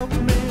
Welcome in.